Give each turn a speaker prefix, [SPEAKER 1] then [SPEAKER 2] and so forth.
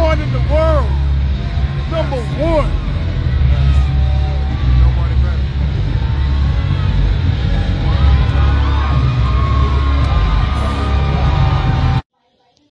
[SPEAKER 1] on in the world. Number one.